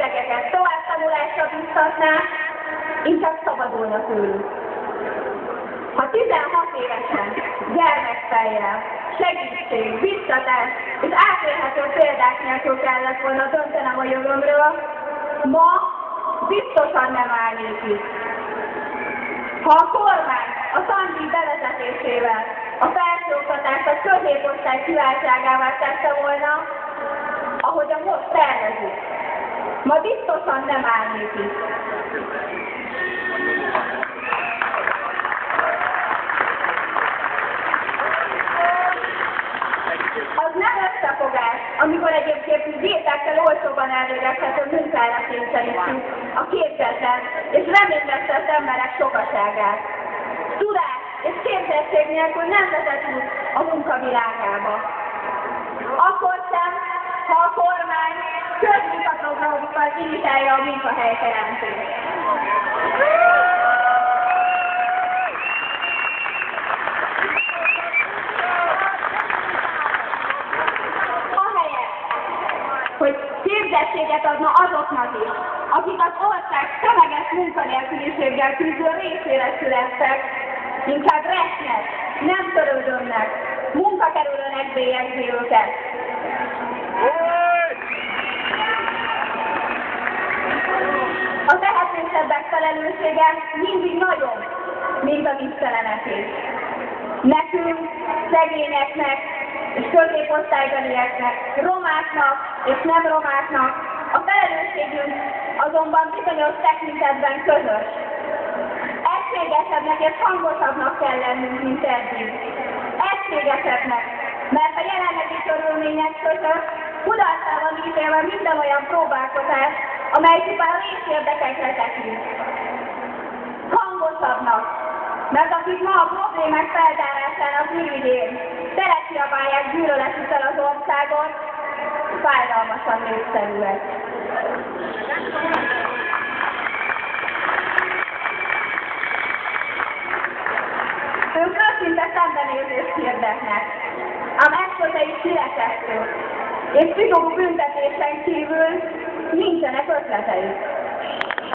gyerekeket tovább tanulásra biztatná, inkább szabadulna tőlük. Ha 16 évesen gyermekfejjel, segítség, biztatás és átélhető példák nélkül kellett volna döntenem a jövőmről, ma biztosan nem állnék itt. Ha a kormány a tandíj bevezetésével a felsőoktatást a középosztály kiváltságává tette volna, ahogy a most tervezik, ma biztosan nem állnék itt. Az nem összefogás, amikor egyébként gépekkel olcsóban elvégezhető munkára kényszerítjük a képzetlen és reményvesztett emberek sokaságát. Tudás és képzettség nélkül nem vezet a munkavilágába. Akkor sem, ha a kormány közmunkaprogramokkal imitálja a munkahelyteremtést. hogy képzettséget adna azoknak is, akik az ország tömeges munkanélküliséggel küzdő részére születtek, inkább resznek, nem törődönnek, munkakerülőnek bélyegzi őket. A tehetősebbek felelőssége mindig nagyobb, mint a tiszteleneké. Nekünk, szegényeknek, és középosztálybelieknek, romáknak és nem romáknak. A felelősségünk azonban bizonyos tekintetben közös. Egységesebbnek és hangosabbnak kell lennünk, mint eddig. Egységesebbnek, mert a jelenlegi körülmények között kudarcával ítélve minden olyan próbálkozás, amely csupán részérdekekre tekint. Hangosabbnak, mert akik ma a problémák feltárásának ürügyén telekiabálják gyűlöletükkel az országot, fájdalmasan népszerűek. Ők őszinte szembenézést hirdetnek, ám eszközei kirekesztő, és szigorú büntetésen kívül nincsenek ötleteik.